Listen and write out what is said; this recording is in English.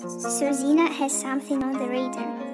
So Zena has something on the radar.